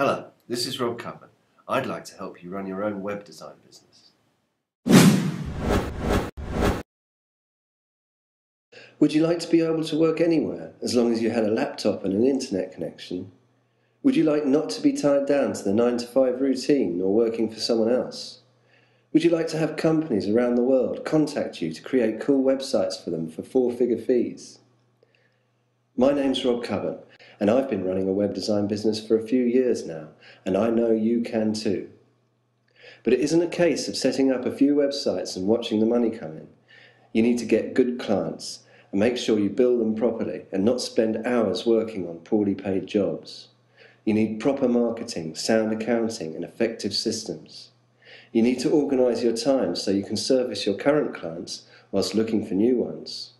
Hello, this is Rob Cubbon. I'd like to help you run your own web design business. Would you like to be able to work anywhere as long as you had a laptop and an internet connection? Would you like not to be tied down to the 9 to 5 routine or working for someone else? Would you like to have companies around the world contact you to create cool websites for them for four figure fees? My name's Rob Cubbon, and I've been running a web design business for a few years now, and I know you can too. But it isn't a case of setting up a few websites and watching the money come in. You need to get good clients and make sure you bill them properly and not spend hours working on poorly paid jobs. You need proper marketing, sound accounting, and effective systems. You need to organise your time so you can service your current clients whilst looking for new ones.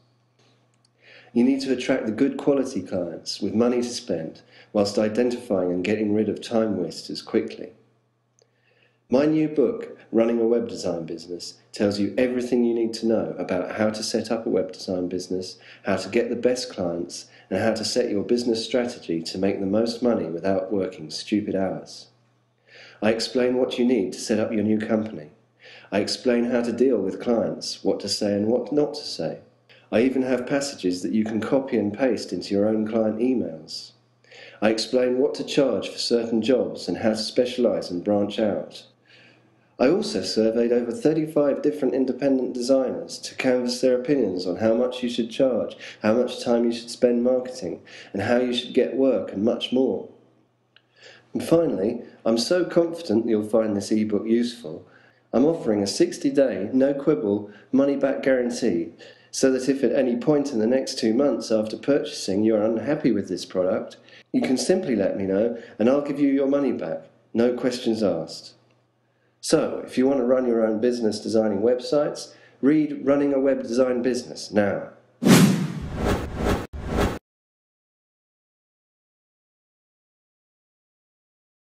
You need to attract the good quality clients with money to spend whilst identifying and getting rid of time wasters quickly. My new book, Running a Web Design Business, tells you everything you need to know about how to set up a web design business, how to get the best clients, and how to set your business strategy to make the most money without working stupid hours. I explain what you need to set up your new company. I explain how to deal with clients, what to say and what not to say. I even have passages that you can copy and paste into your own client emails. I explain what to charge for certain jobs and how to specialize and branch out. I also surveyed over 35 different independent designers to canvass their opinions on how much you should charge, how much time you should spend marketing, and how you should get work, and much more. And finally, I'm so confident you'll find this ebook useful, I'm offering a 60 day, no quibble, money back guarantee so that if at any point in the next two months after purchasing you are unhappy with this product, you can simply let me know and I'll give you your money back, no questions asked. So, if you want to run your own business designing websites, read Running a Web Design Business now.